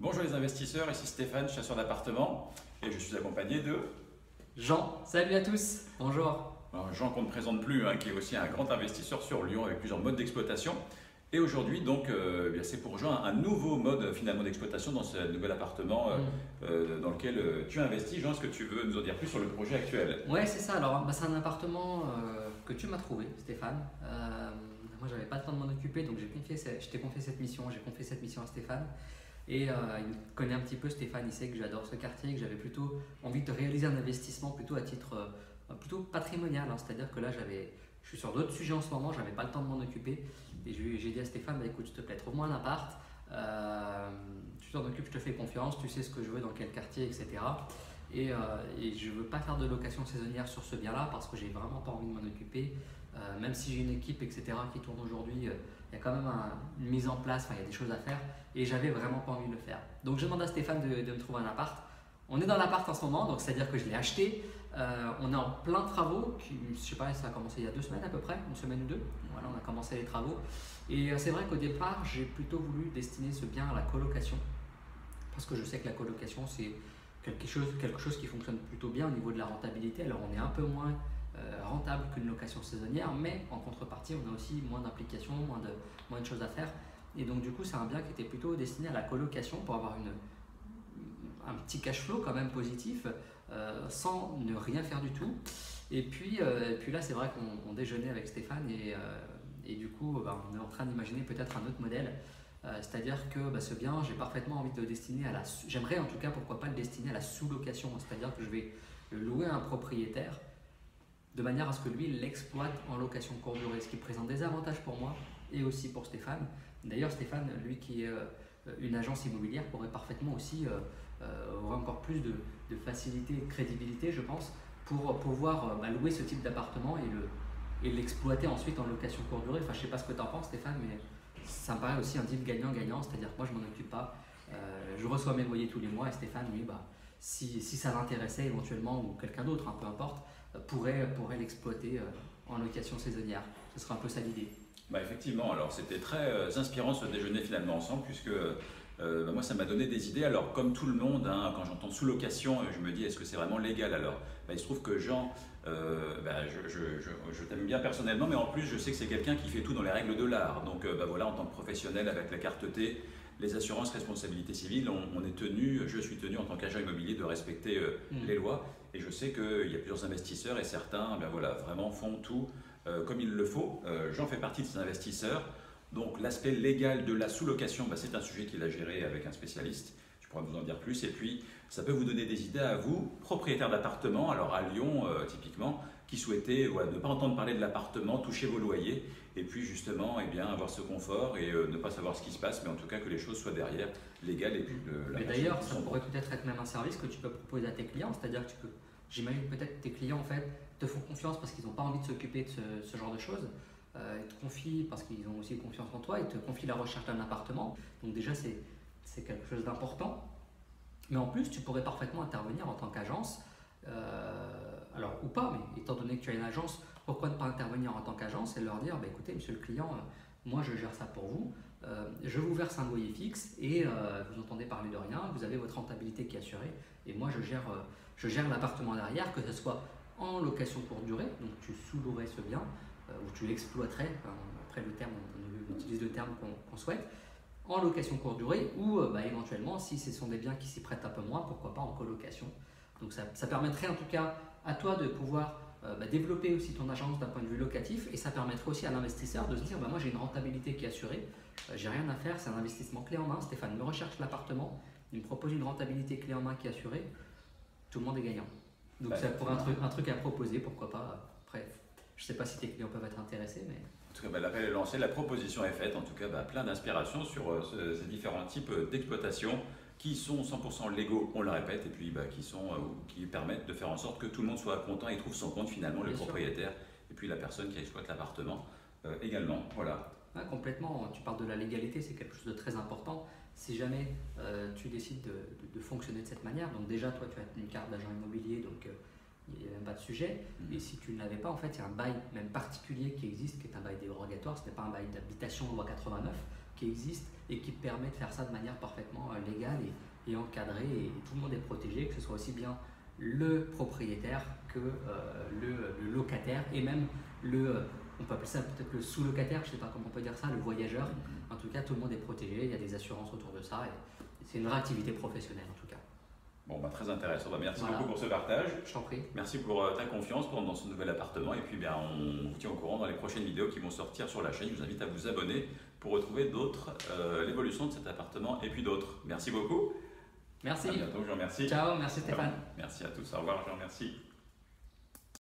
Bonjour les investisseurs, ici Stéphane, chasseur d'appartements, et je suis accompagné de Jean. Salut à tous, bonjour. Alors, Jean qu'on ne présente plus, hein, qui est aussi un grand investisseur sur Lyon avec plusieurs modes d'exploitation. Et aujourd'hui, donc, euh, eh c'est pour Jean un nouveau mode finalement d'exploitation dans ce nouvel appartement euh, Mm. euh, dans lequel euh, tu investis. Jean, est-ce que tu veux nous en dire plus sur le projet actuel? Ouais, c'est ça. Alors, bah, c'est un appartement euh, que tu m'as trouvé, Stéphane. Euh, moi, j'avais pas le temps de m'en occuper, donc j'ai confié, je t'ai confié cette mission. J'ai confié cette mission à Stéphane. Et euh, il connaît un petit peu, Stéphane. Il sait que j'adore ce quartier, que j'avais plutôt envie de réaliser un investissement plutôt à titre euh, plutôt patrimonial. hein. C'est-à-dire que là, j'avais, je suis sur d'autres sujets en ce moment. J'avais pas le temps de m'en occuper. Et j'ai dit à Stéphane, bah, écoute, s'il te plaît, trouve-moi un appart. Euh, tu t'en occupes, je te fais confiance. Tu sais ce que je veux, dans quel quartier, etc. Et, euh, et je ne veux pas faire de location saisonnière sur ce bien-là parce que j'ai vraiment pas envie de m'en occuper. Euh, même si j'ai une équipe, etc., qui tourne aujourd'hui, euh, il y a quand même un- une mise en place, il y a des choses à faire et j'avais vraiment pas envie de le faire. Donc je demande à Stéphane de, de me trouver un appart. On est dans l'appart en ce moment, donc c'est-à-dire que je l'ai acheté. On est en plein travaux, qui, je sais pas, ça a commencé il y a deux semaines à peu près, une semaine ou deux. Voilà, on a commencé les travaux. Et c'est vrai qu'au départ, j'ai plutôt voulu destiner ce bien à la colocation parce que je sais que la colocation, c'est quelque chose, qui fonctionne plutôt bien au niveau de la rentabilité. Alors on est un peu moins euh, rentable qu'une location saisonnière, mais en contrepartie, on a aussi moins d'implications, moins de, moins de choses à faire. Et donc du coup, c'est un bien qui était plutôt destiné à la colocation pour avoir un petit cash flow quand même positif, euh, sans ne rien faire du tout. Et puis, euh, là, c'est vrai qu'on on déjeunait avec Stéphane et, du coup, bah, on est en train d'imaginer peut-être un autre modèle. Euh, C'est-à-dire que bah, ce bien, j'ai parfaitement envie de le destiner à la. J'aimerais en tout cas, pourquoi pas le destiner à la sous-location. C'est-à-dire que je vais le louer à un propriétaire de manière à ce que lui l'exploite en location courte durée, ce qui présente des avantages pour moi et aussi pour Stéphane. D'ailleurs, Stéphane, lui qui est euh, une agence immobilière, pourrait parfaitement aussi euh, euh, avoir encore plus de, facilité et de crédibilité, je pense, pour pouvoir bah, louer ce type d'appartement et le et l'exploiter ensuite en location courte durée. Enfin, je sais pas ce que tu en penses, Stéphane, mais ça me paraît aussi un deal gagnant-gagnant, c'est-à-dire que moi, je m'en occupe pas. Euh, je reçois mes loyers tous les mois et Stéphane, lui, bah, si, si ça l'intéressait éventuellement, ou quelqu'un d'autre, hein, peu importe, euh, pourrait, pourrait l'exploiter euh, en location saisonnière. Ce serait un peu ça l'idée. Bah effectivement, alors c'était très euh, inspirant ce déjeuner finalement ensemble puisque euh, bah, moi ça m'a donné des idées. Alors comme tout le monde, hein, quand j'entends sous-location, je me dis est-ce que c'est vraiment légal alors? Bah, Il se trouve que Jean, euh, bah, je, je- je- je t'aime bien personnellement, mais en plus je sais que c'est quelqu'un qui fait tout dans les règles de l'art. Donc euh, voilà, en tant que professionnel avec la carte T, les assurances responsabilité civile, on, on est tenu, je suis tenu en tant qu'agent immobilier de respecter Mm. les lois. Et je sais qu'il y a plusieurs investisseurs et certains ben voilà, vraiment font tout comme il le faut. J'en fais partie de ces investisseurs. Donc l'aspect légal de la sous-location, ben, c'est un sujet qu'il a géré avec un spécialiste. Je pourrais vous en dire plus. Et puis, ça peut vous donner des idées à vous, propriétaires d'appartements, alors à Lyon euh, typiquement, qui souhaitez ne pas entendre parler de l'appartement, toucher vos loyers, et puis justement eh bien, avoir ce confort et euh, ne pas savoir ce qui se passe, mais en tout cas que les choses soient derrière, légales, et puis la Mais d'ailleurs, ça pourrait peut-être être même un service que tu peux proposer à tes clients, c'est-à-dire que tu peux, j'imagine peut-être que tes clients en fait te font confiance parce qu'ils n'ont pas envie de s'occuper de ce, ce genre de choses. Euh, ils te confient parce qu'ils ont aussi confiance en toi, ils te confient la recherche d'un appartement. Donc déjà c'est quelque chose d'important. Mais en plus, tu pourrais parfaitement intervenir en tant qu'agence. euh, alors ou pas, mais étant donné que tu as une agence, pourquoi ne pas intervenir en tant qu'agence et leur dire, bah, écoutez, monsieur le client, euh, moi je gère ça pour vous. Je vous verse un loyer fixe et vous entendez parler de rien, vous avez votre rentabilité qui est assurée et moi je gère, je gère l'appartement derrière, que ce soit en location courte durée, donc tu sous-louerais ce bien euh, ou tu l'exploiterais, enfin, après le terme, on, utilise le terme qu'on souhaite, en location courte durée ou euh, bah, éventuellement si ce sont des biens qui s'y prêtent un peu moins, pourquoi pas en colocation. Donc ça, ça permettrait en tout cas à toi de pouvoir euh, bah, développer aussi ton agence d'un point de vue locatif et ça permettrait aussi à l'investisseur de se dire bah, moi j'ai une rentabilité qui est assurée, euh, j'ai rien à faire, c'est un investissement clé en main. Stéphane me recherche l'appartement, il me propose une rentabilité clé en main qui est assurée, tout le monde est gagnant. Donc Bah, ça pourrait un truc, un truc à proposer, pourquoi pas. Après, je sais pas si tes clients peuvent être intéressés, mais En tout cas, bah, l'appel est lancé, la proposition est faite. En tout cas, bah, plein d'inspiration sur euh, ce- ces différents types euh, d'exploitation qui sont 100% légaux, on le répète, et puis bah, qui, sont, euh, qui permettent de faire en sorte que tout le monde soit content et trouve son compte finalement, le sûr. propriétaire, et puis la personne qui exploite l'appartement euh, également. Voilà. Ouais, complètement. Tu parles de la légalité, c'est quelque chose de très important. Si jamais tu décides de, de- de fonctionner de cette manière, donc déjà toi tu as une carte d'agent immobilier, donc il n'y a même pas de sujet. Mhm. Et si tu ne l'avais pas, en fait, il y a un bail même particulier qui existe, qui est un bail dérogatoire. Ce n'est pas un bail d'habitation loi 89, qui existe et qui permet de faire ça de manière parfaitement euh, légale et, et encadrée et tout le monde est protégé, que ce soit aussi bien le propriétaire que euh, le, le, locataire et même le, on peut appeler ça peut-être le sous-locataire, je ne sais pas comment on peut dire ça, le voyageur. En tout cas, tout le monde est protégé, il y a des assurances autour de ça et c'est une vraie activité professionnelle en tout cas. Bon, bah, très intéressant. Bah, merci beaucoup pour ce partage. Je t'en prie. Merci pour euh, ta confiance dans ce nouvel appartement. Et puis, bien, on vous tient au courant dans les prochaines vidéos qui vont sortir sur la chaîne. Je vous invite à vous abonner pour retrouver d'autres, euh, l'évolution de cet appartement et puis d'autres. Merci beaucoup. Merci. À bientôt, je vous remercie. Ciao, merci Stéphane. Merci à tous. Au revoir, je vous remercie.